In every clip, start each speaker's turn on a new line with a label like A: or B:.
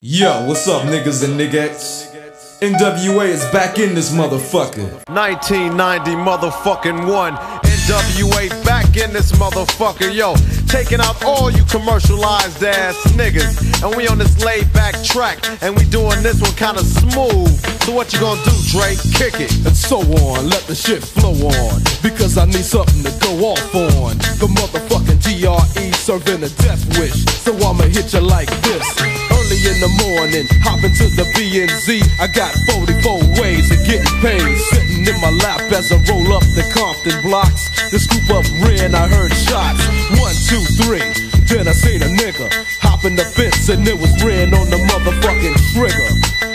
A: Yo, what's up, niggas and niggas? NWA is back in this motherfucker.
B: 1990 motherfucking one. NWA back in this motherfucker, yo. Taking out all you commercialized ass niggas. And we on this laid back track. And we doing this one kinda smooth. So what you gonna do, Dre? Kick it.
C: And so on, let the shit flow on. Because I need something to go off on. The motherfucking DRE serving a death wish. So I'ma hit you like this early in the morning, hop into the Benz. I got 44 ways of getting paid. Sitting in my lap as I roll up the Compton blocks. The scoop up ran, I heard shots. One, two, three. Then I seen a nigga hop in the fence and it was ran on the motherfucking trigger.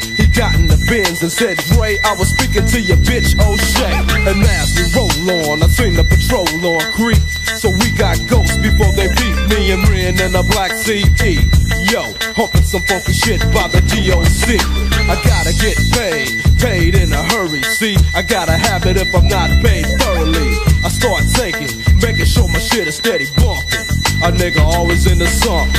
C: And said, Dre, I was speaking to your bitch O'Shea. And as we roll on, I seen the patrol on creep. So we got ghosts before they beat me and ran in a black CE. Yo, humping some funky shit by the DOC. I gotta get paid, paid in a hurry. See, I gotta have it if I'm not paid thoroughly. I start taking, making sure my shit is steady bumping. A nigga always in the song.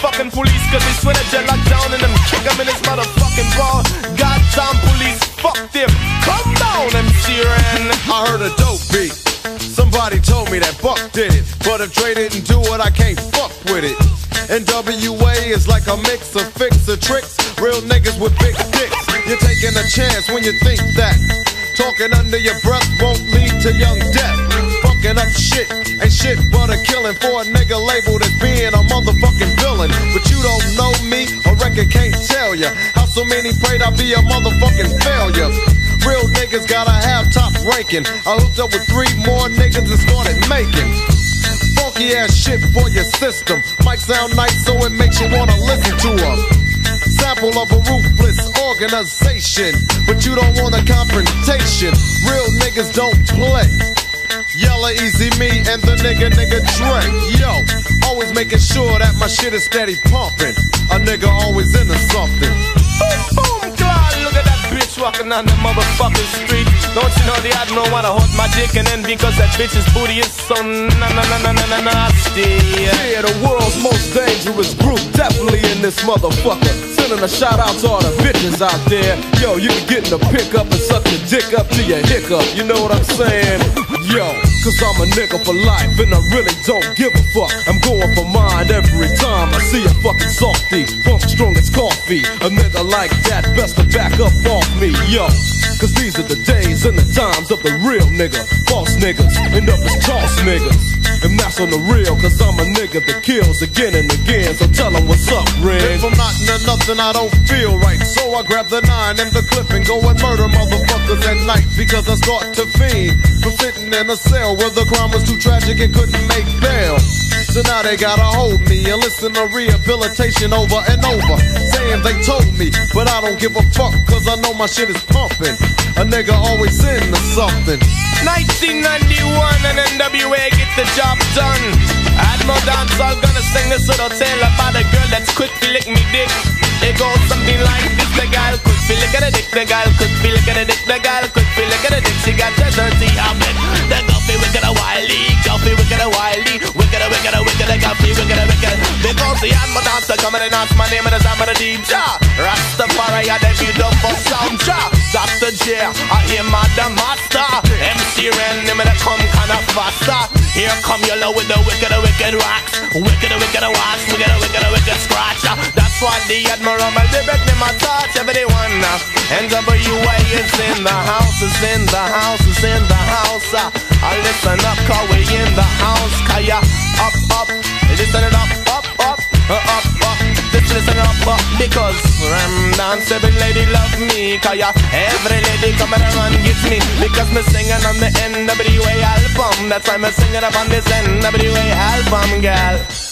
D: Fuck them motherfucking police, cause they swear that you're locked down and them kick them in his motherfucking ball. Goddamn police, fuck them. Come down, MC Ren.
B: I heard a dope beat. Somebody told me that Buck did it. But if Dre didn't do it, I can't fuck with it. NWA is like a mix of fix of tricks. Real niggas with big dicks. You're taking a chance when you think that. Talking under your breath won't lead to young death. Fucking up shit ain't shit but a killing for a nigga labeled as being a motherfucking villain. But you don't know me, a record can't tell ya. How so many prayed I'd be a motherfucking failure. Real niggas gotta have top ranking. I hooked up with three more niggas and started making funky ass shit for your system. Might sound nice, so it makes you wanna listen to them. Sample of a ruthless organization, but you don't want a confrontation. Real niggas don't play. Yella Eazy Me and the nigga nigga Dre. Yo, always making sure that my shit is steady pumping. A nigga always into something.
D: Boom, boom, claw. Look at that bitch walking on the motherfucking street. Don't you know the I don't wanna hold my dick and then because that bitch's booty is so na na na na na na nasty.
C: Yeah, the world's most dangerous group, definitely in this motherfucker. Sending a shout out to all the bitches out there. Yo, you can get in the pickup and suck your dick up to your hiccup. You know what I'm saying? Yo, cause I'm a nigga for life and I really don't give a fuck. I'm going for mine every time I see a fucking softy. Funk strong as coffee. A nigga like that best to back up off me. Yo, cause these are the days and the times of the real nigga. False niggas end up as toss niggas. And that's on the real, cause I'm a nigga that kills again and again. So tell 'em what's up, Ren.
B: If I'm not into nothing, I don't feel right. So I grab the nine and the clip and go and murder motherfuckers at night. Because I start to fiend from sitting in a cell where the crime was too tragic and couldn't make bail. So now they gotta hold me and listen to rehabilitation over and over. Saying they told me, but I don't give a fuck cause I know my shit is pumping. A nigga always into something.
D: 1991 and NWA get the job done. Admo Dancehall gonna sing this little tale about a girl that's quick to lick me dick. It goes something like this: The girl to lick at a dick. The girl to lick at a dick. The girl to lick at a dick. She got the dirty habit. The goofy wicked a wily, goofy wicked a wily, wicked a wicked a wicked a goofy wicked a wicked. Because the Admo Dancehall come and announce my name and the time of the DJ. Rastafari, I debut the for sound. Dr. J, I hear my the master. MC Ren, him that come kinda faster. Here come Yella with the wicked, wicked rocks. Wicked, wicked wash, wicked, wicked, wicked scratch. That's why the Admiral, my lyric, them I touch everyone. NWA is in the house, is in the house, is in the house. I listen up, cause we in the house. Kaya, up, up, listen it up, up, up, uh, up, up. Just listen up, up, because Ram dance, every lady love me. Kaya, every lady come and run gets me. Because me singing on the NWA That's why I'm singing up on this NWA album, girl.